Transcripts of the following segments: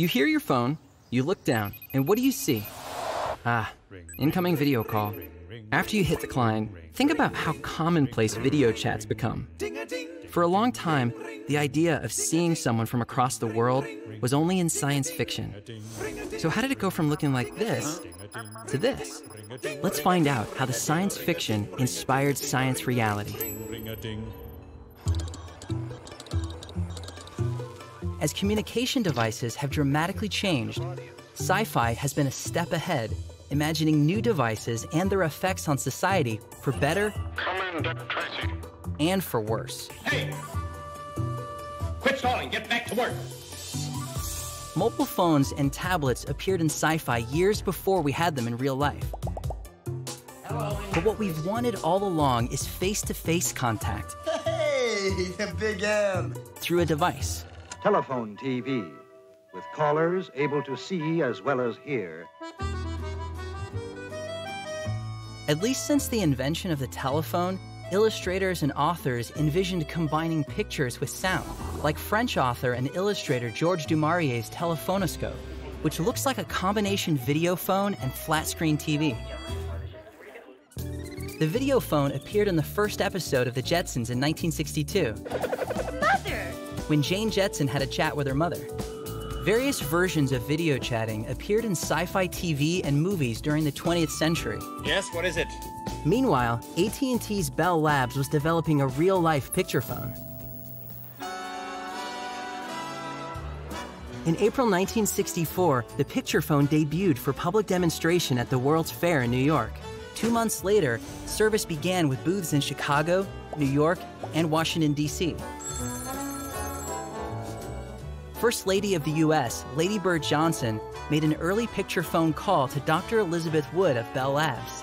You hear your phone, you look down, and what do you see? Ah, incoming video call. After you hit decline, think about how commonplace video chats become. For a long time, the idea of seeing someone from across the world was only in science fiction. So, how did it go from looking like this to this? Let's find out how the science fiction inspired science reality. As communication devices have dramatically changed, sci fi has been a step ahead, imagining new devices and their effects on society for better Tracy. and for worse. Hey! Quit stalling, get back to work. Mobile phones and tablets appeared in sci fi years before we had them in real life. But what we've wanted all along is face to face contact Hey, Big M. through a device. Telephone TV, with callers able to see as well as hear. At least since the invention of the telephone, illustrators and authors envisioned combining pictures with sound, like French author and illustrator Georges du Maurier's Telephonoscope, which looks like a combination video phone and flat screen TV. The video phone appeared in the first episode of The Jetsons in 1962, Mother! When Jane Jetson had a chat with her mother. Various versions of video chatting appeared in sci fi TV and movies during the 20th century. Yes, what is it? Meanwhile, AT&T's Bell Labs was developing a real-life picture phone. In April 1964, the picture phone debuted for public demonstration at the World's Fair in New York. Two months later, service began with booths in Chicago, New York, and Washington, D.C. First Lady of the U.S., Lady Bird Johnson, made an early picture phone call to Dr. Elizabeth Wood of Bell Labs.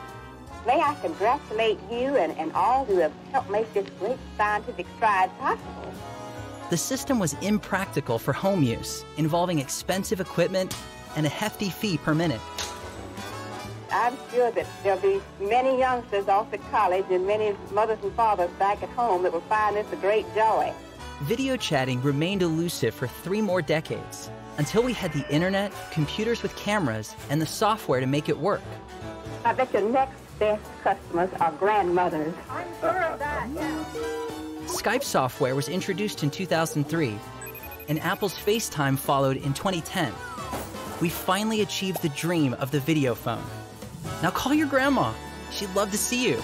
May I congratulate you and, and all who have helped make this great scientific stride possible. The system was impractical for home use, involving expensive equipment and a hefty fee per minute. I'm sure that there'll be many youngsters off at college and many mothers and fathers back at home that will find this a great joy. Video chatting remained elusive for three more decades, until we had the internet, computers with cameras, and the software to make it work. I bet your next best customers are grandmothers. I'm sure of that, Skype software was introduced in 2003, and Apple's FaceTime followed in 2010. We finally achieved the dream of the video phone. Now call your grandma. She'd love to see you.